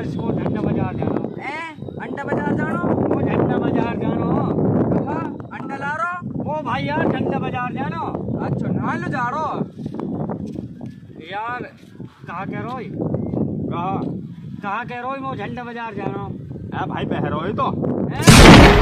यार को झंडा बाज़ार जाना। ए अंडा बाज़ार जानो? वो झंडा बाज़ार जानो। हाँ अंडा ला रो वो भाई यार झंडा बाज़ार जानो। अच्छा ना लो जा रो यार कहा कह रहो कहा कहा कह रहो वो झंडा बाज़ार जानो। है भाई बहरो ही तो। ए?